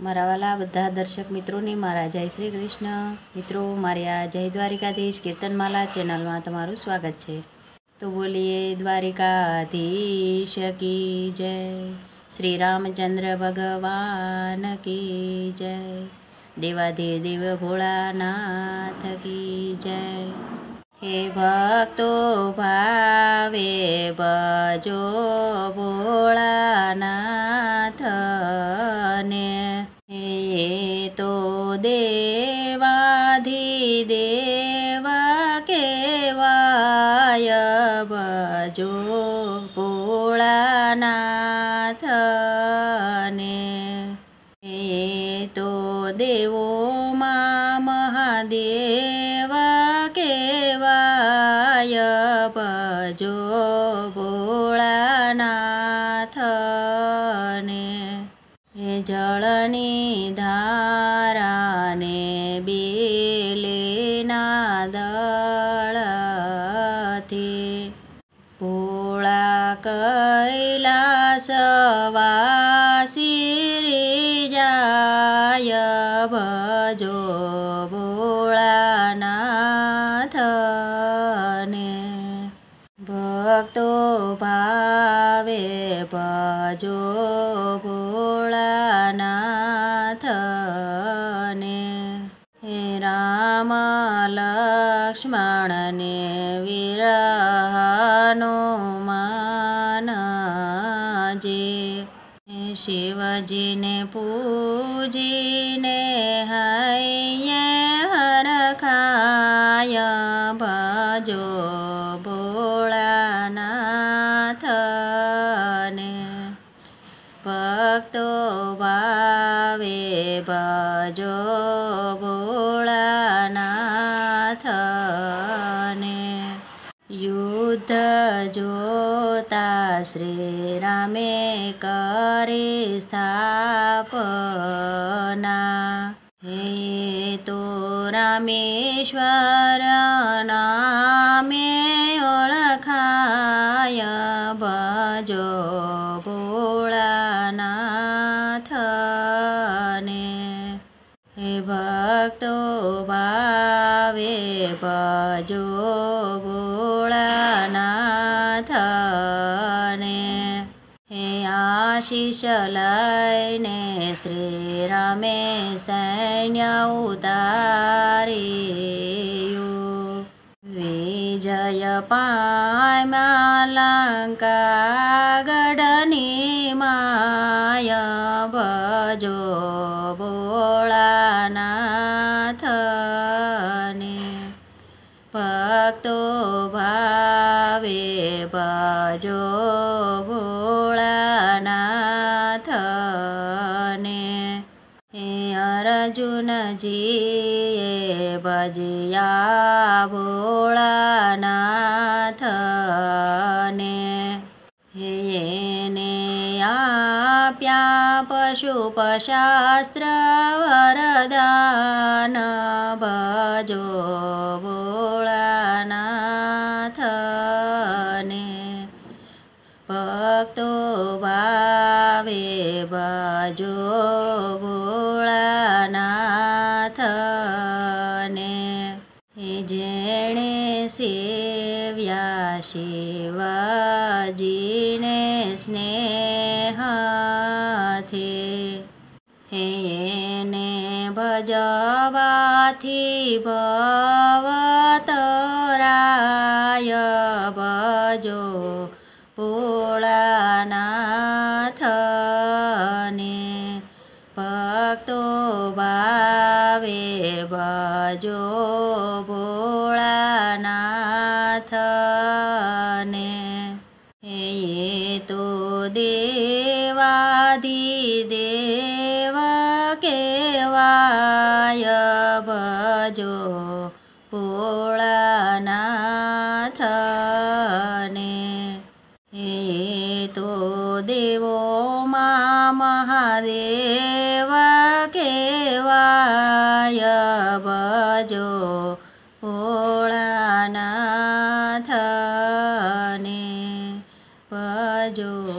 મારા વાલા બધા દર્શક મિત્રોને મારા જય શ્રી કૃષ્ણ. મિત્રો, મારી આ જય દ્વારિકાધીશ કીર્તનમાલા ચેનલમાં તમારું સ્વાગત છે. તો બોલીએ, દ્વારિકાધીશ કી જય? શ્રી રામચંદ્ર ભગવાન કી જય? દેવાધી દેવ ભોળાનાથ કી જય? હે ભક્તો ભાવે ભજો ભોળાનાથને એ તો દેવાધી દેવ કેવાય ભજો ભોળાનાથને એ તો દેવોમાં મહાદેવ ભોળાનાથને હે જળની ધારાને બેલેના દળથી સવા કૈલાસવાસી જાય ભજો भावे भजो भोळानाथने। हे राम लक्ष्मणने विरहनुमानजे हे ने पूजिने है हरखाय भजो भोळाना ભોળાનાથને ભક્તો ભાવે ભજો ભોળાનાથને. યુદ્ધ જોતા શ્રી રામે કરે સ્થાપના. હે તો રામેશ્વર ભજો ભોળાનાથને હે ભક્તો ભાવે ભજો ભોળાનાથને હે આશીષ લઈને શ્રી રામે સૈન્ય ઉતાર્યું વિજય પામ્યા લંકા ગઢની માય ભજો ભોળાનાથને ભક્તો ભાવે ભજો ભોળાનાથને હે भजया वोळानाथने हे नेया प्या पशुपशास्त्र वरदान भजो वोळनाथने भक्तो भावे भजो भोळानाथ હે જેણે સેવ્યા શિવાજીને સ્નેહથી હે એને ભજવાથી ભવતરાય ભજો ભોળાનાથને ભક્તો ભાવે ભજો ભોળાનાથને. એ તો દેવાધી દેવ કેવાય ભજો ભોળાનાથને મહાદેવ કેવાય ભજો ભોળાનાથને ભજો